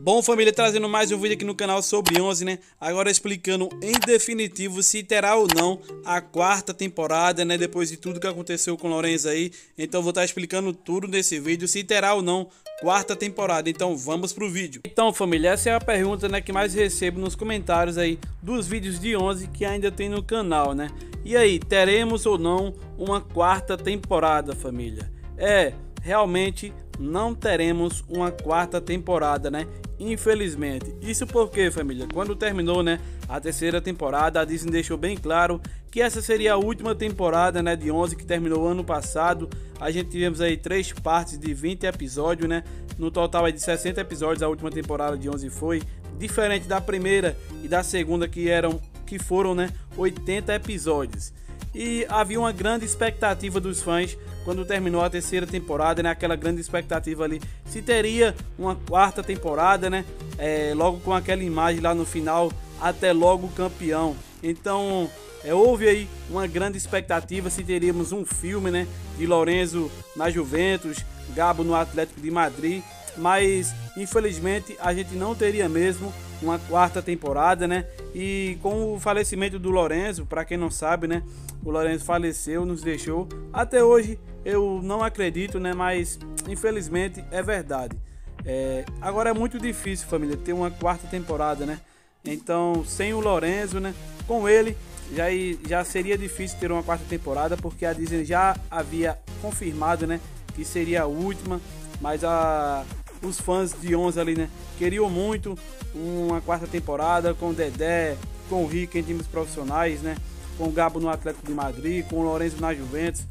Bom, família, trazendo mais um vídeo aqui no canal sobre 11, né? Agora explicando em definitivo se terá ou não a quarta temporada, né? Depois de tudo que aconteceu com o Lorenzo aí. Então vou estar explicando tudo nesse vídeo, se terá ou não quarta temporada. Então vamos pro vídeo. Então, família, essa é a pergunta, né, que mais recebo nos comentários aí dos vídeos de 11 que ainda tem no canal, né? E aí, teremos ou não uma quarta temporada, família? É, realmente não teremos uma quarta temporada, né? Infelizmente. Isso porque, família, quando terminou, né, a terceira temporada, a Disney deixou bem claro que essa seria a última temporada, né, de 11 que terminou ano passado. A gente tivemos aí três partes de 20 episódios, né? No total é de 60 episódios a última temporada de 11 foi, diferente da primeira e da segunda que eram que foram, né, 80 episódios. E havia uma grande expectativa dos fãs quando terminou a terceira temporada, né? Aquela grande expectativa ali se teria uma quarta temporada, né? É, logo com aquela imagem lá no final, até logo campeão. Então é, houve aí uma grande expectativa se teríamos um filme, né? De Lorenzo na Juventus, Gabo no Atlético de Madrid, mas infelizmente a gente não teria mesmo uma quarta temporada, né? E com o falecimento do Lorenzo, para quem não sabe, né? O Lourenço faleceu, nos deixou. Até hoje eu não acredito, né? Mas infelizmente é verdade. É, agora é muito difícil, família, ter uma quarta temporada, né? Então, sem o Lorenzo, né? Com ele já, já seria difícil ter uma quarta temporada, porque a Disney já havia confirmado, né? Que seria a última, mas a, os fãs de 11 ali, né? Queriam muito uma quarta temporada com o Dedé, com o Rick em times profissionais, né? com o Gabo no Atlético de Madrid, com o Lourenço na Juventus.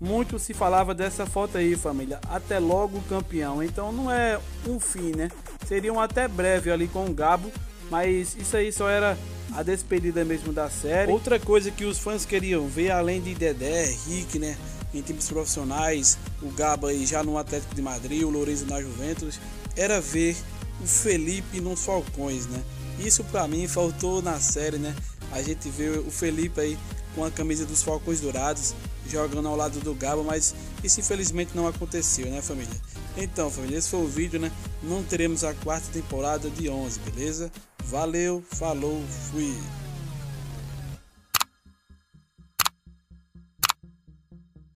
Muito se falava dessa foto aí, família. Até logo campeão. Então não é um fim, né? Seria um até breve ali com o Gabo, mas isso aí só era a despedida mesmo da série. Outra coisa que os fãs queriam ver, além de Dedé, Rick, né? Em times profissionais, o Gabo aí já no Atlético de Madrid, o Lourenço na Juventus, era ver o Felipe nos Falcões, né? Isso para mim faltou na série, né? a gente vê o Felipe aí com a camisa dos Falcões Dourados jogando ao lado do Gabo, mas isso infelizmente não aconteceu, né, família? Então, família, esse foi o vídeo, né? Não teremos a quarta temporada de 11, beleza? Valeu, falou, fui.